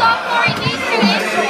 sophomore in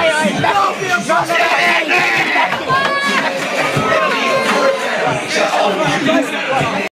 Ay, ay, ay.